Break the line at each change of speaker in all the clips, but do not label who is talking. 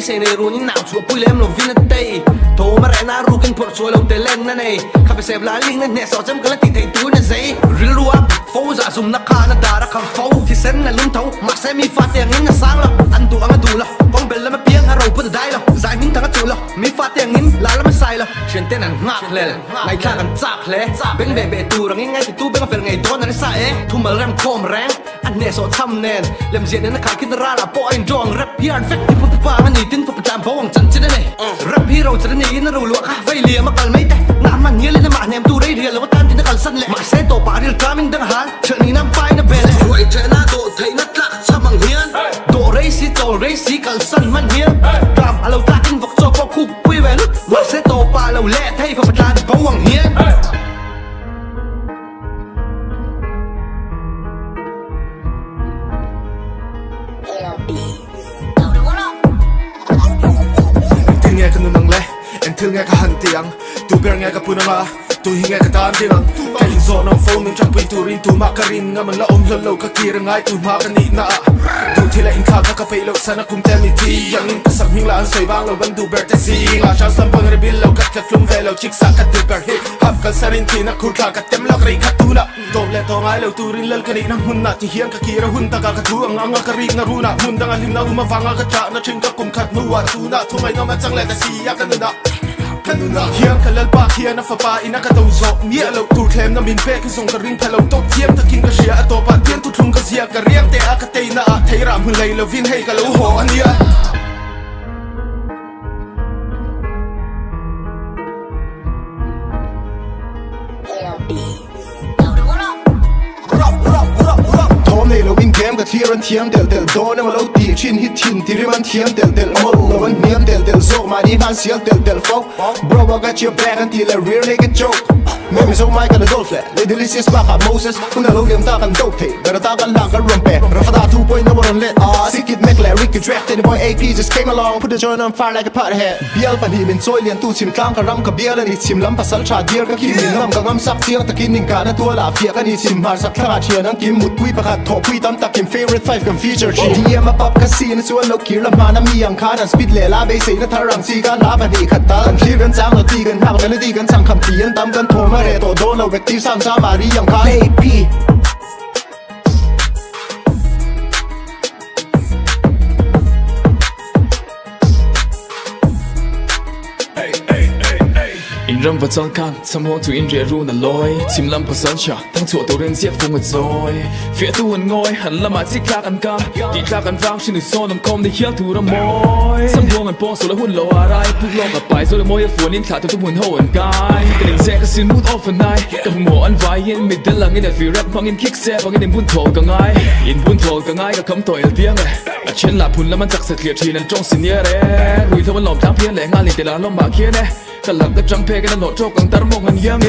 i se ne ru ni nau chu pui lem lo vin te to ma re na ru kin por chu lo te len na ne kha be se bla ling na ne so cham kala ti thei tu na zai ril ru ap fo za zum na kha na ra kham phô, ti sen na lum thau ma se mi fa te ngin na sang la an du anga du la kong bel la ma piang ha ro pu da dai la zai min tanga chu la mi fa te ngin la la ma sai la chen ten an ngak le ngai kha kan chak le ben be be tu rang ngai ti tu be ma fel ngai don na sa e tu mal lem diện na chin ne rap hero chan ni in ru lu kha vai lia ma kal mai te na man ni le na ma nem tu rei ria lo tan tin na kal san le ma se to pa ril coming dang han chen ni nam pai na bele ruai che na do thai na tlak chamang hian do rei si to rei si kal san man hian kam alo takin vok cho ko
Thương nghe cái nung lệ em thương nghe cái hận tiếng tu ber nghe cái punanga tu hi nghe cái tan tiếng cái hình gió nong phone mình chẳng pin tu rin tu ma karin mình là ôm lâu lâu cái kia ngai tu ma cái ni na. Tu thì lại in khang cái pay lâu sana kum tem ti yang in cái sắm hình là ăn soi bang lâu vẫn tu ber te si la cha sam rồi rebil lâu Cắt cái flum về lâu Chích sa cái tu ber hit hap cái sarin ti na ka tem lâu cái cái tu na tom le to ngai lâu tu rin lal cái nam na ti hiang cái kia hun ta cái tu ang ang cái ri na ru na hun dang alim na uma vanga cái cha na ching cái kum khat nu wa tu na tu mai ngam chang le ta si ya cái na kanuna hiang kalal pa hian na fa ina ka to zo mi alo tur thlem na min pe ki zong ka ring phalo to chiam ta king ka sia to pa tian tu thung ka sia ka riam te a ka te na a thei ram hun lei lo vin hei ka lo ho ania
modelo تيم كتير تيم دل دل دون ما لو تي تشين هي تين تيري من تيم دل دل مول لو ان نيم دل دل زوق ما دي هان سيل دل دل فوق برو I got your back until I really get choked Mami so mai kana dolfle Le delicious baka Moses Kuna lo game takan dope. Gara takan lang kan rumpe Rafata 2.0 on lit Ah sick it make Larry get drafted The boy AP just came along. Put the joint on fire like a pot pothead. Biel pan hi min soy lian tu chim tlang ka ram ka biel ni chim lam pasal cha dear ka kim min lam ka ngam sak tiang takin ning ka na tua la fia ka ni chim har sak thanga thian ang kim mut pui pakhat tho pui tam tak takim favorite five kan feature chi DM a pop ka scene So lo kir la mana mi ang ka Dan speed le la bay say na tarang si ka la ban hi khatta Kan clear kan chang lo ti kan hak melody kan chang kham tian tam kan thoma re to do lo vek ti sam sa mari yang ka AP
in và chân can Xăm hôn tu in rẻ ru nà lôi chim lâm pa sân cha thang chùa tàu ren ziak fung a rồi. Phía tu hồn ngôi, hẳn là mà chi klak ăn ca ti klak ăn vang shin xôn làm công để hiếc thù ra moi sam buang an pong so à hun lo à pu lo ka pai so le moi fu nin thla tu tu hun ho an kai ka ning se ka sin mut off an nai ka mo an vai in mid de lang in a fi rap pang yên kick se pang in bun thol ka ngai in bun thol cả ngai tội kam tiếng này a chen la phun la man chak sa thlia nên an xin nhé ye re thơ vẫn lom tang phian lẽ nga liền tệ là lom ba kia nè cả lang ka chang phe ka nổ chok càng tar mong anh yang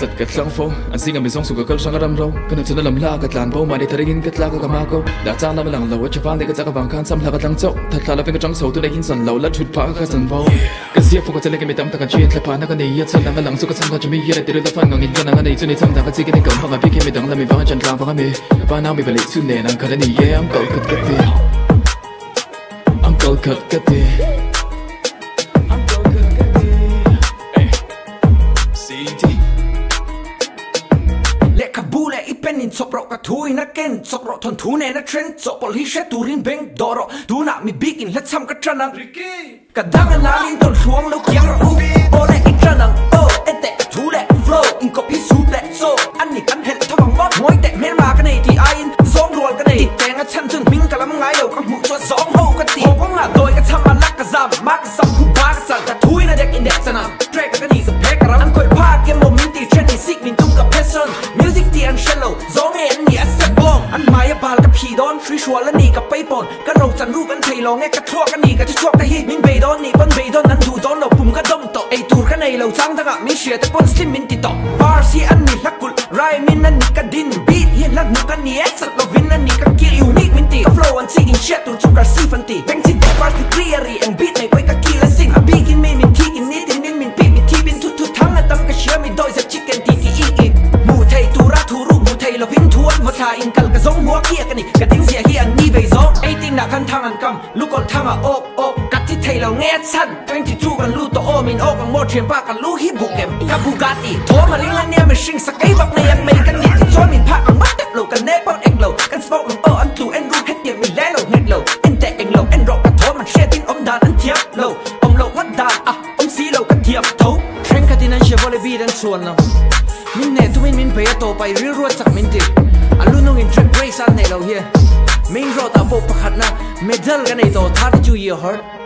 thật cái tat ka Anh xin an mình mi song cơ sáng kal sang ram ro ka na chuna lam la ka tlan bo ma ni taringin ka tla ka ka ma ko da chang lam lang lo cha fan de ka cha ka bang kan sam la ka tlang chok là la cái ka sầu tôi tu de dần lâu lo chút phá cái dần vô Cái ka sia fo ka lên cái mi tam ta ka chi tla pa na ka nei ya chan lang lang su ka chang ka chi mi ye de la fan ngong in ka na nei chu ni chang da này chi ki ni ka cái ma pi ke mi dang la mi ba chan tlang fa mi ba na mì. Ba le chu ne nang ka ni ye am kal kat ka ti đi kal kat ka ti
đi penin sopro ka thui na ken sopro thon thu ne na trend sopol hi she turin beng doro. Tu na mi bigin let sam ka tranang. Ka dang na lin ton thuang lo kyang u o le i tranang o ete thu le flow in ko pi su le so an ni kan hel ru kan thei lo nge ka thwa ka ni ka chi chok ka hi min be don ni ban be don an du don lo pum ka dom to ei tur ka nei lo chang da ga mi shia te pon slim min ti to bar si an ni lakul rai min an ni ka din beat hi la nu ka ni exat lo vin an ni ka ki unique min ti ka flow an si in shit tur chu ka si fan ti bang si te bar ti clear en beat nei mất tha in căng cái giống múa kia cái này, cái tiếng gì anh đi về gió. Ấy tin là khăn thang ăn cầm, lúc còn thang à ô ô. Cắt thịt thấy là nghe chân anh chỉ two còn lu to ô. Mình ô còn một chuyện ba còn lu hi bụng em các bugatti thố mà linh lan em mình sinh sắc cái bọc này anh mình cái này thì cho mình phát bằng mắt đẹp lâu cái nếp bọn anh lâu cái smoke bằng ô anh thù anh ru hết tiền, mình lé lâu hết lâu anh tệ anh lâu anh rộ cả thố mà share tin ông đàn, anh thiếp lâu ông lâu mất đàn à ông xí lâu cần thiệp thấu. Tin an she vole bi dan suan lo min ne tu min min pe to pai ril ruat sak min ti alu nong in track race an ne lo here main road a bo pakhat na medal ga nei to thar chu ye heart